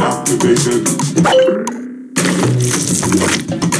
Activated.